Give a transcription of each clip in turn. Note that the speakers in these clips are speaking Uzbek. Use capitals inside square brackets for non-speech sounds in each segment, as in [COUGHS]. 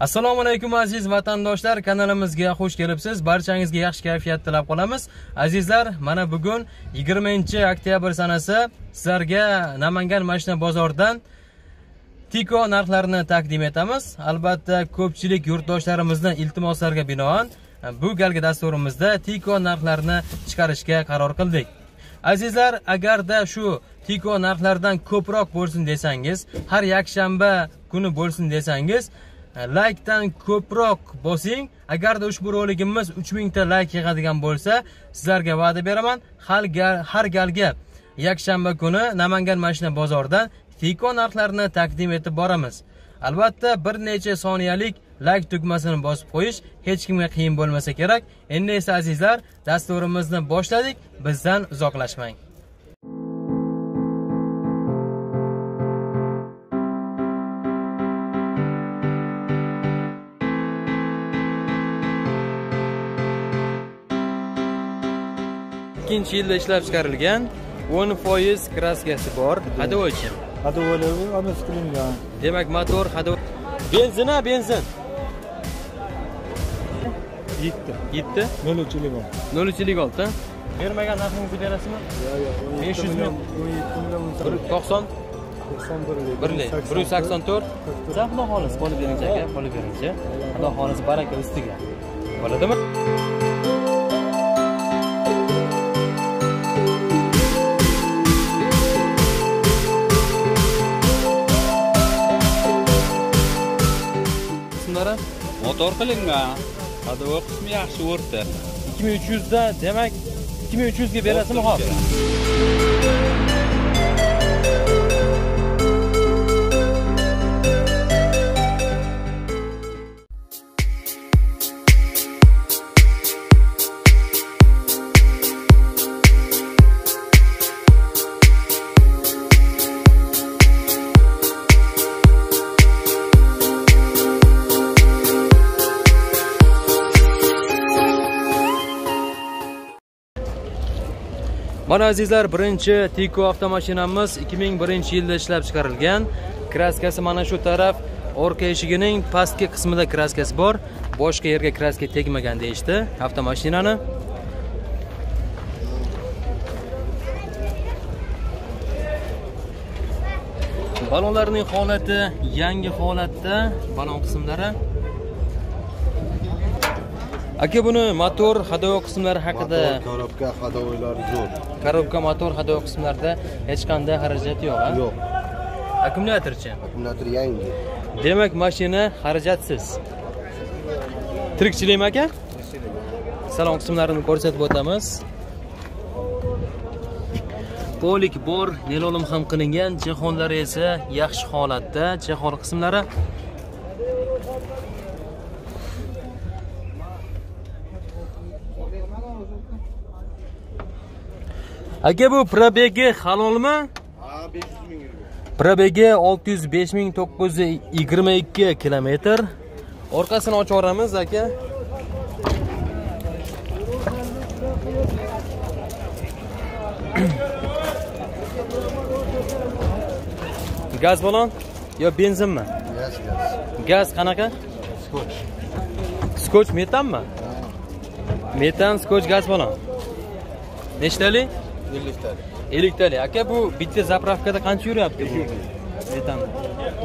assalomu alaykum aziz vatandoshlar. Kanalimizga xush kelibsiz. Barchangizga yaxshi kayfiyat tilab qolamiz. Azizlar mana bugun 20 oktyabr sanasi sizlarga namangan mashina bozoridan tiko narxlarini taqdim etamiz. Albatta ko'pchilik yurtdoshlarimizning iltimoslariga binoan bu galgi dasturimizda tiko narxlarini chiqarishga qaror qildik. Azizlar agarda shu tiko narxlaridan ko'proq bo'lsin desangiz har yakshanba kuni bo'lsin desangiz E, laykdan ko'proq bosing. Agarda ushbu roligimiz 3000 ta layk yig'adigan bo'lsa sizlarga va'da beraman. Har gal har galgi yakshanba kuni namangan mashina bozoridan fiko narxlarini taqdim etib boramiz. Albatta bir necha soniyalik layk tugmasini bosib qo'yish hech kimga qiyin bo'lmasa kerak. Endi esa azizlar dasturimizni boshladik. Bizdan uzoqlashmang. Ikkinchi yilda ishlab chiqarilgan 10 foiz kraskasi bor она скринга. demak motor hado benzin a benzin Yetti. 7 Nol uch million. 03 olti bermagan narxingizni berasizmi Ya ya. 500 ming. 17 million. 90 91 bir bir yuz sakson to'rt xudo xohlasa qolib beringchi aka qolib beringchi xudo xohlasa baraka ustiga bo'ladimi qismlari motor qilingan. Hadovoy qismi yaxshi o'rta. Ikki ming uch yuzda demak ikki ming uch yuzga berasizmi hozir mana azizlar birinchi tiko avtomashinamiz 2001 yilda ishlab chiqarilgan. Kraskasi mana shu taraf orqa eshigining pastki qismida kraskasi bor. Boshqa yerga kraska tegmagan deyishdi avtomashinani. Balonlarning holati yangi holatda balon qismlari. Aka buni motor hadovoy qismlari haqida korobka hadovoylari zo'r. Korobka motor hadovoy qismlarida hech qanday xarajat yo'q a yo'q. Akkumulyatorchi? Akkumulyator yangi. Demak mashina xarajatsiz. Tirikchilikmi aka? Salon qismlarini ko'rsatib o'tamiz. Polik bor nelolim ham qilingan. Chexonlari esa yaxshi holatda. Chexon qismlari aka bu probegi halolmi? Ha besh yuz ming probegi 605 ming 922 kilometr. Orqasini ochib yuboramiz aka. [COUGHS] Gaz balon yo benzinmi? Gaz gaz. Gaz qanaqa? Skoch. Skoch metanmi? Metan skoch gaz balon. Nechtalik elliktalik elliktalik aka bu bitta zapravkada qancha yuryapti bu metan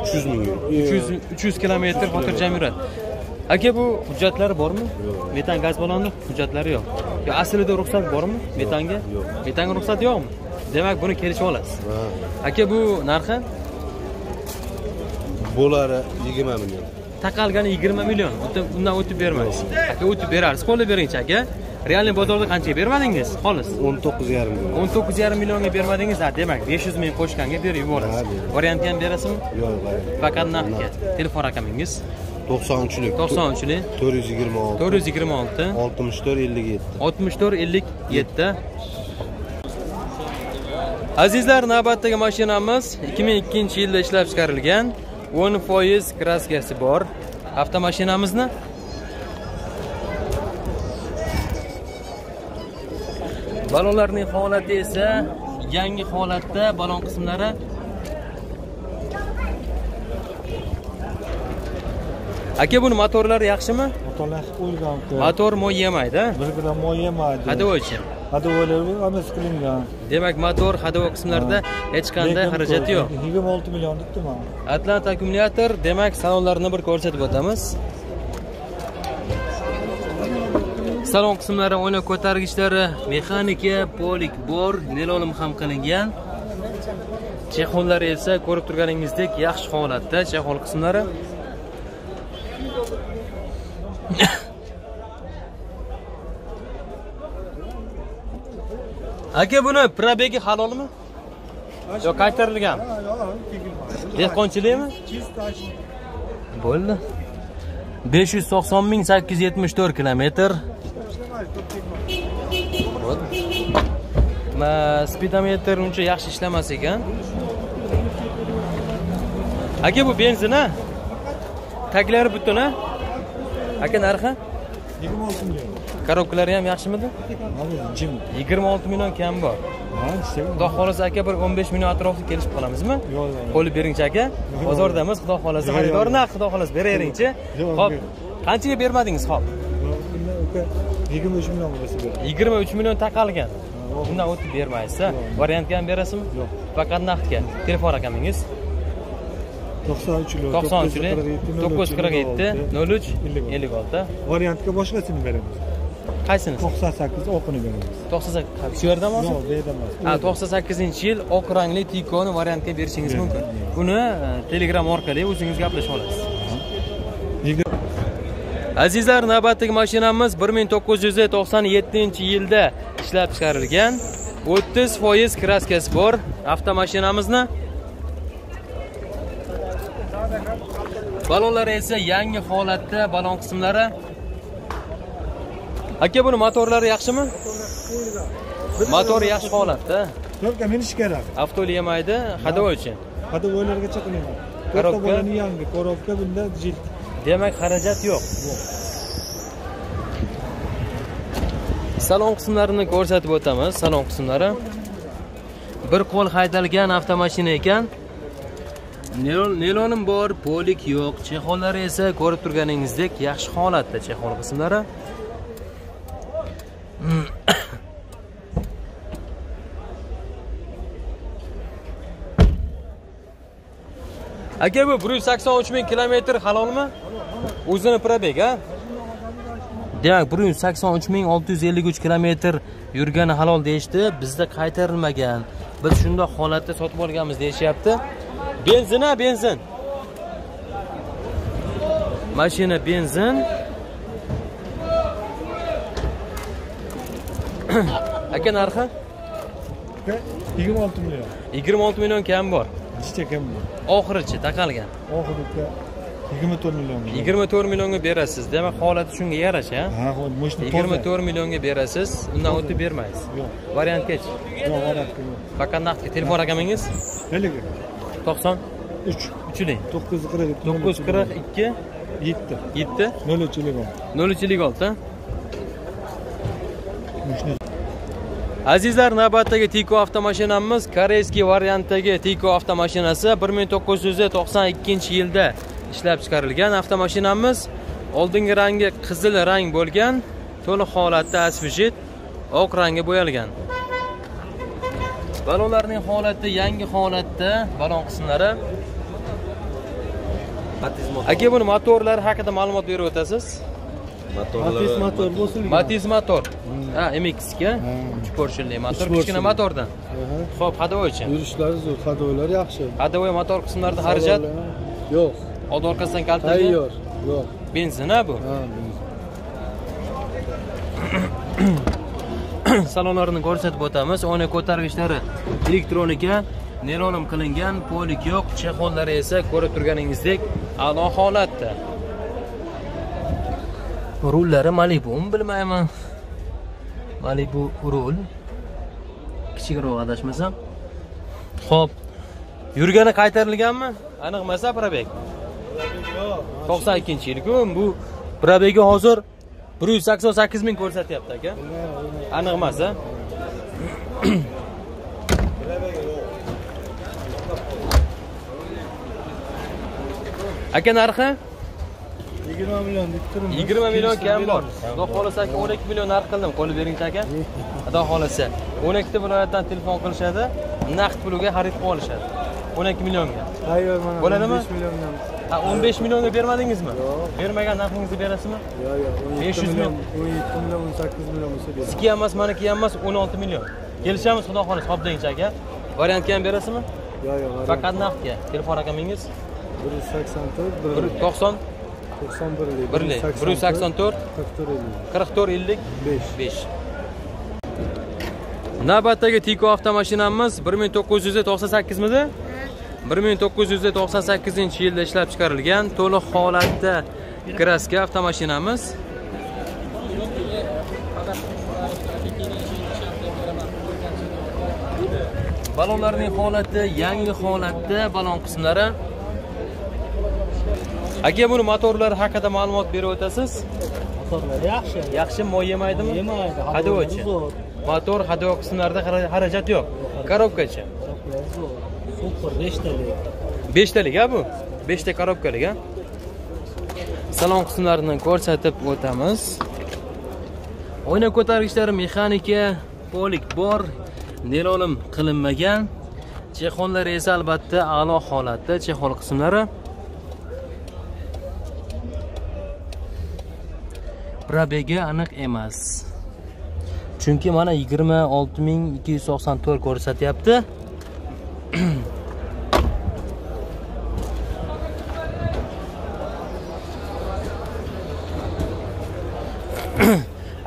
uch yuz ming 300 300 kilometr xotirjam yuradi. Aka bu hujjatlari bormi? Yo'q. metan gaz balonni hujjatlari yo'q. Yo, aslida ruxsat bormi metanga? Yo'q. metanga ruxsat yo'qmi? Demak buni kelishib olasiz. Aka bu narxi? Bo'lari yigirma million. Taqalgani 20 million. Unda- undan o'tib bermaysiz. Aka o'tib berarsiz qo'llab beringchi aka realniy bozorda qanchaga bermadingiz? Xolis. O'n to'qqiz yarim million. O'n to'qqiz yarim millionga bermadingiz? Ha demak besh yuz ming qo'shganga berib yuborasiz. Variantni ham berasizmi? Yo'q faqat naqdga telefon raqamingiz? To'qson uchlik to'qson uchlik to'rt yuz yigirma olti. To'rt yuz yigirma olti. Oltmish to'rt ellik yetti. Oltmish to'rt ellik yetti. Azizlar navbatdagi mashinamiz ikki ming ikkinchi yilda ishlab chiqarilgan. O'n foiz kraskasi bor. Avtomashinamizni balonlarning holati esa yangi holatda balon qismlari aka buni motorlari yaxshimi Motorlar qo'yilgan. motor moy yemaydi Bir gram moy yemaydi. hadovochi Hadovolar amas qilingan. demak motor hadovo qismlarida hech qanday xarajat yo'q 26 million debdi mana. Atlanta akkumulyator demak salonlarini bir ko'rsatib o'tamiz salon qismlari o'ynak ko'targichlari mexanika polik bor nelonim ham qilingan. Chexollari esa ko'rib turganingizdek yaxshi holatda chexol qismlari. [COUGHS] Aka buni probegi halolmi yo qaytarilgan. Dehqonchilikmi? Bo'ldi. besh yuz to'qson ming sakkiz yuz yetmish to'rt kilometr spidometr uncha yaxshi ishlamas ekan aka bu benzin a taglari butun a aka narxi 26 million. korobkalari ham yaxshimidi yigirma olti million kam bor xudo xohlasa aka bir o'n besh million atrofida kelishib qolamizmi Yo'q, qo'lib beringchi aka bozordamiz xudo xohlasa xaridor yo'q. narxi xudo xohlasa beraveringchi ho'p yo'q. qanchaga bermadingiz hop Uka 23 million bo'lsa beradi. yigirma uch million taqalgan. Undan o'tib bermaysiz variantga ham berasizmi? Yo'q. faqat naqdga. Telefon raqamingiz? 93 million. to'qson uch to'qqiz yuz qirq yetti nol uch. Ellik olti Variantga boshqasini beramiz. qaysini 98 oqini beramiz. to'qson sakkiz. Shu yerda emasmi Yo'q, bu yerda emas. ha to'qson sakkizinchi yil oq rangli tikoni variantga berishingiz mumkin. buni e, telegram orqali o'zingiz gaplashib olasiz. Yigirma- azizlar navbatdagi mashinamiz 1997 yilda ishlab chiqarilgan. 30 foiz kraskasi bor avtomashinamizni. Balonlari esa yangi holatda balon qismlari. Aka buni motorlari yaxshimi? Motori yaxshi holatda. Yo'qka minish kerak. avtoli yemaydi hadovochi Hadi o'ylargacha qilaman. Bo'lani yangi, korobka bunda jild. Demak xarajat yo'q. Salon qismlarini ko'rsatib o'tamiz. Salon qismlari. Bir qo'l haydalgan avtomashina ekan. Nelonim bor polik yo'q. Chexollari esa ko'rib turganingizdek yaxshi holatda chexol qismlari. Aka bu bir yuz sakson uch ming kilometr halolmi? O'zini probeg a demak bir yuz sakson uch ming olti yuz ellik uch kilometr yurgani halol deyishdi. Bizda qaytarilmagan. Biz shundoq holatda sotib olganmiz deyishyapti. Benzin a benzin. Mashina benzin. Aka narxi? Uka 26 million. yigirma olti million kam bor Necha bu? oxirichi taqalgan. Oxiri uka 24 million. yigirma to'rt millionga berasiz. Demak holati shunga yarasha Ha, moshina yigirma to'rt millionga berasiz. Undan o'tib bermaysiz. Yo'q. variantgachi Yo'q, variantga yo'q. faqat naqdga telefon raqamingiz? Neliga? to'qson? 3 uchilik 940 to'qqiz yuz qirq ikki. 7 yetti. 03 million. nol uch ellik olti azizlar navbatdagi tiko avtomashinamiz koreyskiy variantdagi tiko avtomashinasi bir ming to'qqiz yuz to'qson ikkinchi yilda ishlab chiqarilgan avtomashinamiz. Oldingi rangi qizil rang bo'lgan to'liq holatda asvejit oq rangga bo'yalgan. Balonlarning holati yangi holatda balon qismlari. Aka buni motorlari haqida ma'lumot berib o'tasiz Matiz motor bosilgan. matiz motor. ha mx ga? Uch porshinli motor. Kichkina motordan. Ho'p hadovoychi Yurishlari zo'r, hadolar yaxshi. hadovoy motor qismlarida xarajat? Yo'q. old orqasidan kaltaga Tayyor. Yo'q. benzin a bu? Ha, [COUGHS] salonlarini ko'rsatib o'tamiz. Oyna ko'targichlari elektronika nelonim qilingan polik yo'q chexollari esa ko'rib turganingizdek a'lo holatda rullari malibumi bilmayman. Malibu rul. Kichikroq adashmasam. Ho'p yurgani qaytarilganmi? Aniq emas a probeg to'qson ikkinchi yilku bu probegi hozir bir yuz sakson sakkiz ming ko'rsatyapti aka. Aniq emas a aka narxi yigirma million deb turibmiz 20 million kam bor. xudo xohlasa aka 12 million narx qildim qo'lib beringchi aka xudo xohlasa 12 viloyatdan telefon qilishadi naqd pulga xarid qilib olishadi. 12 millionga. Tayyor mana Bo'ladimi? 15 milliondan. Ha 15 millionga bermadingizmi? Yo'q. bermagan narxingizni berasizmi yo'q yo'q 500 million 17 million 18 million bo'lsa beramiz sizniki ham emas maniki ham emas 16 million. Kelishamiz xudo xohlasa hop dengchi aka variantga ham berasizmi yo'q yo'q faqat naqdga. Telefon raqamingiz? 184 1 90 91 birlik 184 44 50 44 50 5 5 navbatdagi tiko avtomashinamiz 1998 midi? 1998 yilda ishlab chiqarilgan to'liq holatda kraska avtomashinamiz. Balonlarning holati yangi holatda balon qismlari aka buni motorlari haqida ma'lumot berib o'tasiz? Motorlar yaxshi. Yaxshi moy yemaydimi? Yemaydi hadovochi motor hadavo qismlarida xara- xarajat yo'q. Korobkachi? Super beshtalik. Beshtalik a bu? Beshta korobkalik a? Salon qismlarini ko'rsatib o'tamiz. Oyna ko'targichlari mexanika polik bor nelolim qilinmagan. Chexonlari esa albatta a'lo holatda chexol qismlari probegi aniq emas. Chunki mana 26294 ko'rsatyapti. [CLEARS THROAT]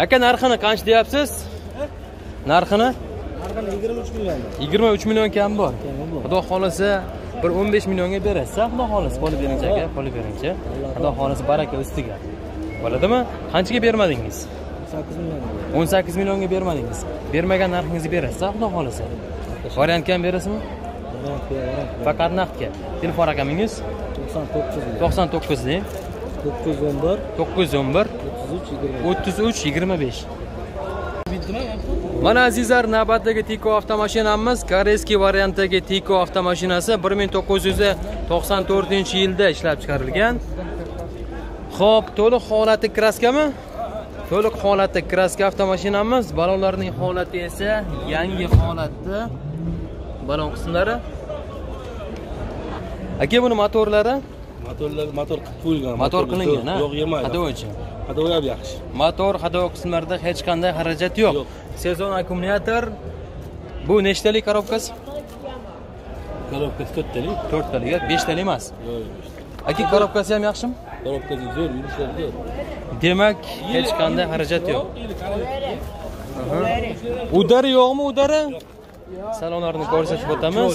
Aka narxini qancha deyapsiz? Narxini? Narxini 23 million. 23 million kam bor. Xudo xohlasa bir 15 millionga berasiz xudo xohlasa qo'lib beringchi aka qo'lib beringchi. Xudo xohlasa baraka ustiga bo'ladimi? Qanchaga bermadingiz? 8 million 18 millionga bermadingiz. Bermagan narxingizni berasiz xudo xohlasa variantga ham berasizmi? Faqat naqdga. Telefon raqamingiz? 99 99 deng 911 911 33 20 33 25 mana azizlar navbatdagi tiko avtomashinamiz. Koreyskiy variantdagi tiko avtomashinasi 1994 yilda ishlab chiqarilgan ho'p to'liq holati kraskami? To'liq holatda kraska avtomashinamiz. Balonlarning holati esa yangi holatda. Balon qismlari. Aka buni motorlari? Motorlar motor qo'yilgan motor qilingan a yo'q yemaydi hadovochi hadovoy ham yaxshi. Motor hadavo qismlarida hech qanday xarajat yo'q. Sezon akkumulyator. Bu nechtalik korobkasi коробкасы to'rttalik. To'rttalik a? beshtalik emas. Yo'q aka korobkasi ham yaxshimi? Коробкасы zo'r yurishlari zo'r. Demak hech qanday xarajat yo'q. Udari yo'qmi udari? Salonlarini ko'rsatib o'tamiz.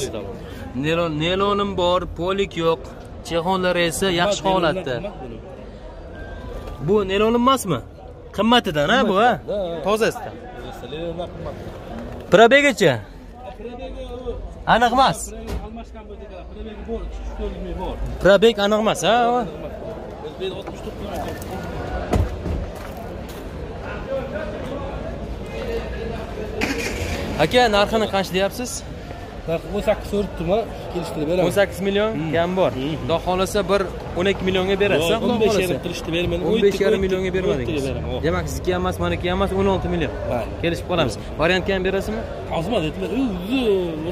Nelon nelonim bor polik yo'q. Chexonlari esa yaxshi holatda. Bu nelonim emasmi? Qimmatidan a bu a tozasidan. Probegacha aniq emas probeg aniq emas a aka narxini qancha deyapsiz narxi o'n sakkiz so'rabdimi kelishtirib beraman. 18 million kam bor. Xudo xohlasa bir 12 millionga berasiz xudo 15 xohlasa. yarim qilishdi bermayman 15 yarim millionga bermadingiz demak sizniki ham emas maniki ham emas 16 million. Mayli. kelishib qolamiz. Variantga ham berasizmi aytma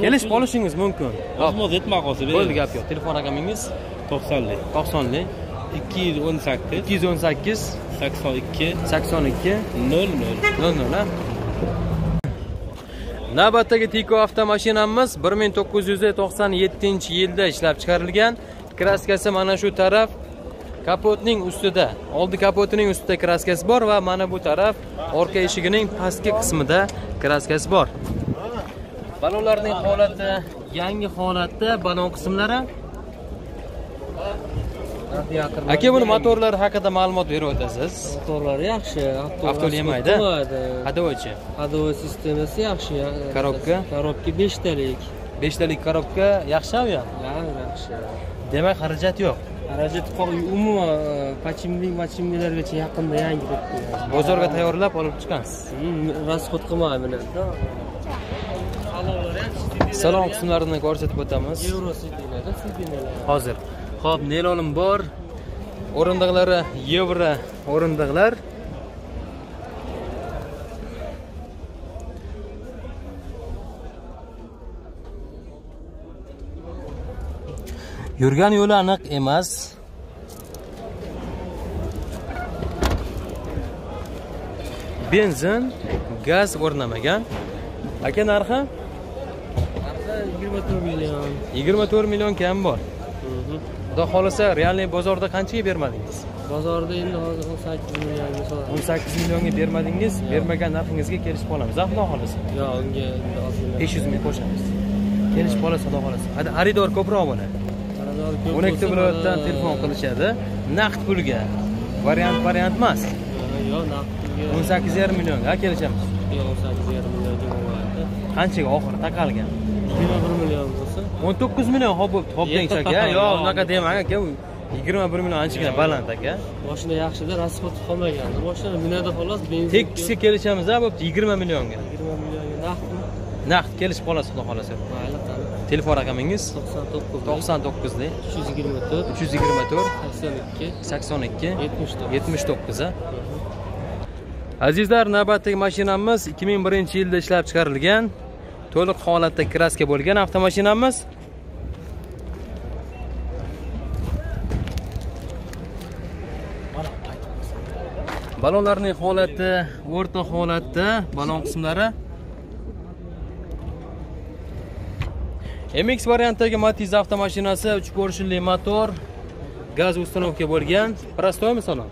kelishib qolishingiz mumkin. Ozma aytma qolsa bo'ldi gap yo'q. Telefon raqamingiz to'qsonlik 90lik ikki yuz o'n sakkiz. 218 sakson ikki. 82 nol nol. 00 a? Navbatdagi tiko avtomashinamiz 1997 yilda ishlab chiqarilgan. Kraskasi mana shu taraf kapotning ustida. Oldi kapotining ustida kraskasi bor va mana bu taraf orqa eshigining pastki qismida kraskasi bor. Balonlarning holati yangi holatda balon qismlari aka buni motorlari haqida ma'lumot berib o'tasiz? Motorlari yaxshi Avtol yemaydi? hadovochi hadovoy sistemasi yaxshi Korobka? korobka beshtalik. Beshtalik korobka yaxshi u ham Ya, yaxshi. Demak xarajat yo'q. Xarajat umuman pachimlik machimgalargacha yaqinda yangi qo'yadi. bozorga tayyorlab olib chiqamiz Hmm, rasxod qilmayman salon qismlarini ko'rsatib o'tamiz. Yevro hozir ho'p nelonim bor. O'rindiqlari yevro o'rindiqlar. Yurgan yo'li aniq emas. Benzin gaz o'rnamagan. Aka narxi? Narxi yigirma to'rt million. Yigirma to'rt million kam bor xudo xohlasa realniy bozorda qanchaga bermadingiz? Bozorda endi hozir o'n sakkiz millionga sotadi o'n sakkiz millionga bermadingiz bermagan narxingizga kelishib qolamiz. A xudo xohlasa. Yo unga besh yuz ming qo'shamiz. Kelishib qolasiz xudo xohlasa. Hadi aridor ko'proq bo'ladi o'n ikkita viloyatdan telefon qilishadi. Naqd pulga. Variant variant emas. Yo naqd pulga. o'n sakkiz yarim millionga. Kelishamiz. Yo o'n sakkiz yarim millionga bo'ladi qanchaga? Oxiri taqalgan yigirma bir million bo'lsa o'n to'qqiz million hop bo'pti hop deng aka yo'q unaqa demang aka u yigirma bir million anchagina baland aka mashina yaxshida расход qolmagan mashina minadi xolos benzin tekisga kelishamiz a bo'pti yigirma millionga yigirma millionga naqdmi naqd kelishib qolasiz xudo xohlasa mayli qani telefon raqamingiz to'qson to'qqiz to'qson to'qqizda uch yuz yigirma to'rt uch yuz yigirma to'rt sakson ikki sakson ikki yetmish to'qqiz yetmish to'qqiz a azizlar navbatdagi mashinamiz ikki ming birinchi yilda ishlab chiqarilgan to'liq holatda kraska bo'lgan avtomashinamiz. Balonlarning holati o'rta holatda balon qismlari. Mx variantdagi matiz avtomashinasi uch porshunli motor gaz установка bo'lgan. Prostoymi salon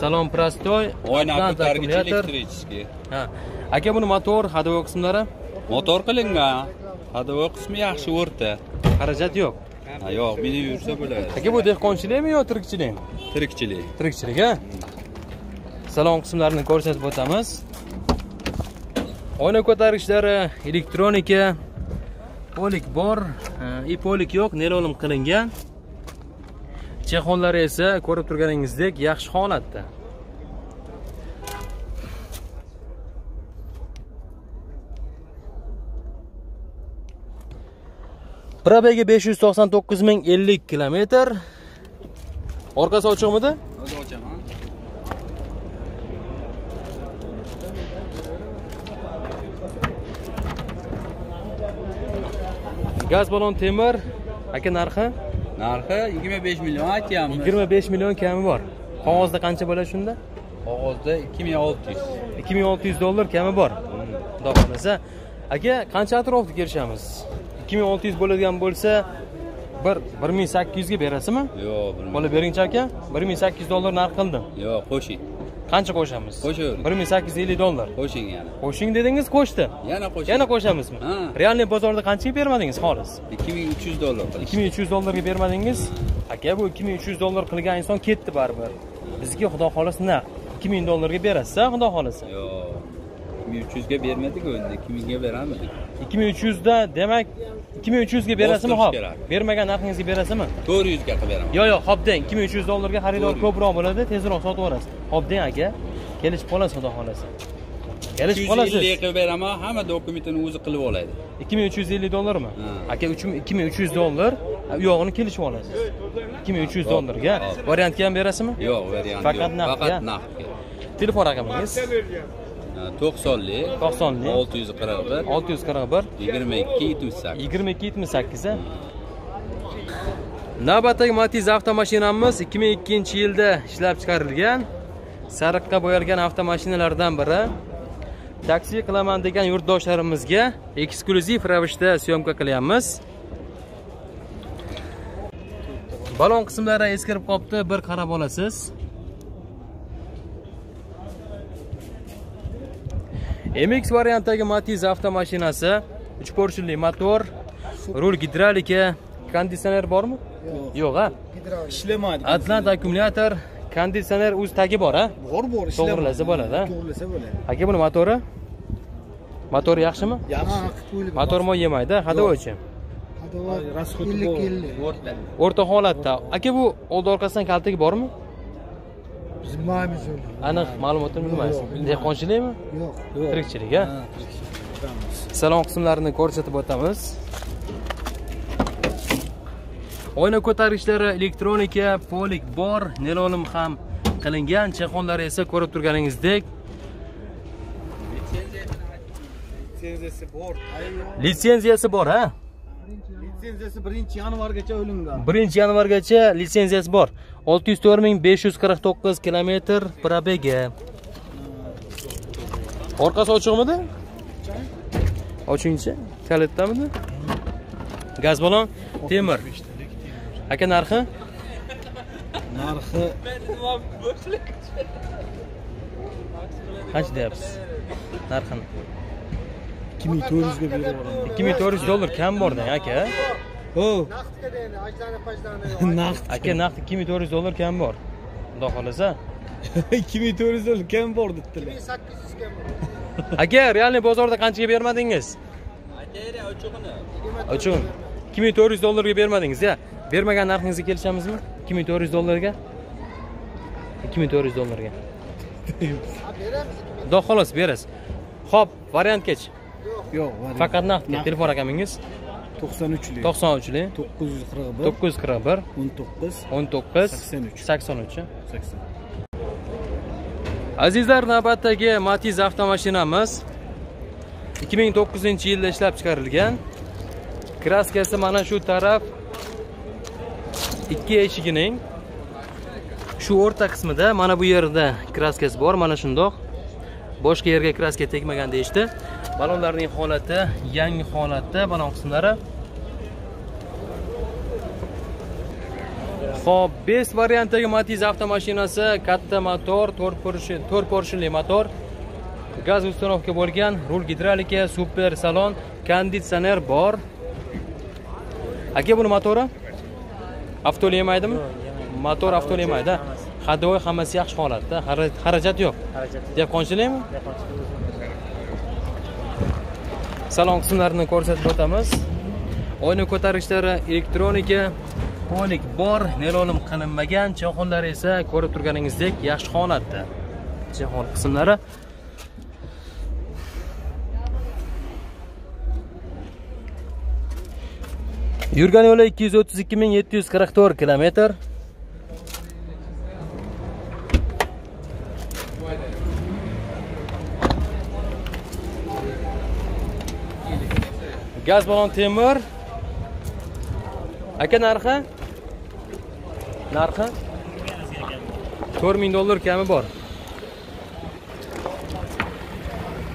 salon prostoy. Oyna Atlant ko'targich akkumulyator. elektrichеский ha. Aka buni motor ходовой qismlari motor qilingan ходовой qismi yaxshi o'rta xarajat yo'q. Ha, yo'q minib yursa bo'ladi. Aka bu dehqonchilikmi yo tirikchilikmi tirikchilik. Tirikchilik a salon qismlarini ko'rsatib o'tamiz. Oyna ko'targichlari elektronika polik bor i polik yo'q nelolim qilingan. Chexollari esa ko'rib turganingizdek yaxshi holatda to'qson to'qqiz ming ellik kilometr. Orqasi ochiqmidi hozir ochaman gaz balon temir. Aka narxi? Narxi yigirma besh million aytyapmiz. yigirma besh million kami bor. Qog'ozda qancha bo'ladi shunda? Qog'ozda ikki ming olti yuz. ikki ming olti yuz dollar kami bor. Xudo xohlasa. Aka qancha atrofda kelishamiz ikki ming olti yuz bo'ladigan bo'lsa bir bir ming sakkiz yuzga berasizmi? Yo'q bola beringchi aka bir ming sakkiz yuz dollar narx qildim yo'q qo'shing. Qancha qo'shamiz? Qo'shavering. bir ming sakkiz yuz ellik dollar. Qo'shing yana. Qo'shing dedingiz qo'shdi. Yana qo'shing. Yana qo'shamizmi? Ha. realniy bozorda qanchaga bermadingiz xolis? ikki ming uch yuz dollar. ikki ming uch yuz dollarga bermadingiz? Aka bu ikki ming uch yuz dollar qilgan inson ketdi baribir. Bizga xudo xohlasa naqd ikki ming dollarga berasiz xudo xohlasa? Yo'q ikki ming uch yuzga bermadik endi ikki mingga beramiz ikki ming uch yuzda demak ikki ming uch yuzga berasizmi hop? bermagan narxingizga berasizmi to'rt yuzga qilib beraman. Yo'q yo'q hop deng ikki ming uch yuz dollarga xaridor ko'proq bo'ladi tezroq sotib yuborasiz. Hop deng aka. Kelishib qolasiz xudo xohlasa kelishib qolasiz qilib beraman hamma dokumentini o'zi qilib oladi ikki ming uch yuz ellik dollarmi? Ha. aka uch ming- ikki ming uch yuz dollar. Uyog'ini kelishib olasiz. ikki ming uch yuz Hop, dollarga. Hop. variantga ham berasizmi yo'q variant Faqat naqd, faqat naqdga. Telefon raqamingiz to'qsonlik. To'qsonlik. olti yuz qirq bir. olti yuz qirq bir. yigirma ikki yetmish sakkiz. yigirma ikki yetmish sakkiz navbatdagi matiz avtomashinamiz ikki ming ikkinchi yilda ishlab chiqarilgan. Sariqqa bo'yalgan avtomashinalardan biri. Taksi qilaman degan yurtdoshlarimizga eksklyuziv ravishda syomka qilyapmiz. Balon qismlari eskirib qolibdi bir qarab olasiz mx variantdagi matiz avtomashinasi uch porshunli motor rul gidravlika konditsioner bormi? Yo'q. A ishlamaydi atlant akkumulyator konditsioner o'z tagi bor a bor bor To'g'rilasa bo'ladi, a? to'g'rilasa bo'ladi. Aka buni motori? Motori yaxshimi? Yaxshi. Motor moy yemaydi hadovochi расход ellik ellik. O'rta holatda. Aka bu old orqasidan kaltagi bormi bilmaymiz aniq ma'lumotni bilmaysiz. Dehqonchilikmi? yo'q. Tirikchilik a salon qismlarini ko'rsatib o'tamiz. Oyna ko'targichlari elektronika polik bor nelonim ham qilingan. Chexonlari esa ko'rib turganingizdek. Litsenziyasi bor. Litsenziyasi bor ha litsenziyasi birinchi yanvargacha olingan. Birinchi yanvargacha litsenziyasi bor. olti yuz to'rt ming besh yuz qirq to'qqiz kilometr probega orqasi ochiqmidi? Ochingchi kalitdamidi gaz balon. Temir. Aka narxi? Narxi qancha deyapsiz? Narxini ikki ming to'rt yuzga berib yuboraman ikki ming to'rt yuz dollar kam borda aka naqd aka naqd ikki ming to'rt yuz dollar kam bor xudo xohlasa ikki ming to'rt yuz dollar kam bor debdilar aka realniy bozorda qanchaga bermadingiz ochig'ini ikki ming to'rt yuz dollarga bermadingiz ya bermagan narxingizga kelishamizmi ikki ming to'rt yuz dollarga ikki ming to'rt yuz dollarga xudo xohlasa berasiz ho'p variantgachi yo'q faqat naqdga telefon raqamingiz? to'qson uchlik to'qson uchlik to'qqiz yuz qirq bir. to'qqiz yuz qirq bir. o'n to'qqiz. o'n to'qqiz. sakson uch. sakson uch sakson. Azizlar navbatdagi matiz avtomashinamiz 2009 yilda ishlab chiqarilgan. Kraskasi mana shu taraf ikki eshigining shu o'rta qismida. Mana bu yerda kraskasi bor mana shundoq. Boshqa yerga kraska tegmagan deyishdi balonlarning holati yangi holatda balon qismlari Xo'p, best variantdagi Matiz avtomashinasi katta motor, 4 porshin, 4 porshinli motor. Gaz uстановка bo'lgan, rul gidrolika, super salon, konditsioner bor. Aka buni motori? Avtoli yemaydimi? Motor avtoli yemaydi. Hadovoy hammasi yaxshi holatda, xara- xarajat yo'q. Dehqonchilikmi? Salon qismlarini ko'rsatib o'tamiz. Oyna ko'targichlari elektronika, polik bor, nelonim qilinmagan, chexonlar esa ko'rib turganingizdek yaxshi holatda. Chexon qismlari Yurgan yo'li 232744 kilometr. Gaz balon temir. Aka narxi? Narxi? 4000 dollar kami bor.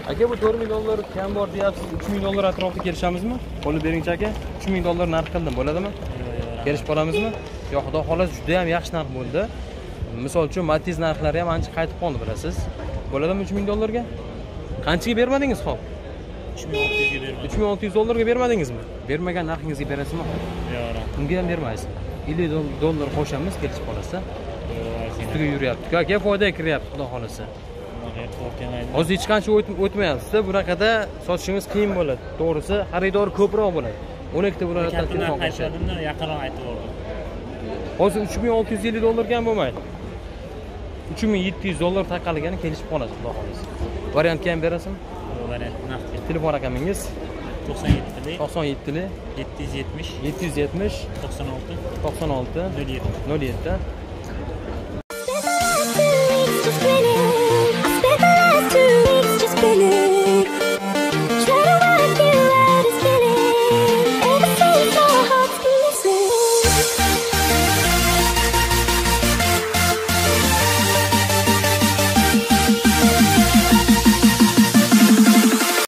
Aka bu 4000 dollar kam bor deyapsiz. 3000 dollar atrofida kelishamizmi? Qo'lni beringchi aka. 3000 dollar narx qildim, bo'ladimi? Kelishib qolamizmi? Yo, xudo xohlasa juda ham yaxshi narx bo'ldi. Misol uchun Matiz narxlari ham ancha qaytib qoldi, bilasiz. Bo'ladimi 3000 dollarga? Qanchaga bermadingiz, ho'p xo'p? 3600 dollarga bermadingizmi? Bermagan narxingizga berasizmi? Yo'q. Unga ham bermaysiz. 50 doll- dollar qo'shamiz, kelishib qolasa. Ustiga yuryapti. Aka foyda kiryapti, xudo xolasa. Hozir hech qancha o't- o'tmayapsiz-da, bunaqada sotishingiz qiyin bo'ladi. To'g'risi, xaridor ko'proq bo'ladi. 12 ta viloyatdan telefon qilishadi. yaqinroq aytib oldim Hozir 3650 dollarga ham bo'lmaydi. 3700 dollar taqalgani kelishib qoladi, xudo xolasa. Variantga ham berasizmi? Telefon raqamingiz 97 97 770 770 96 96 07 07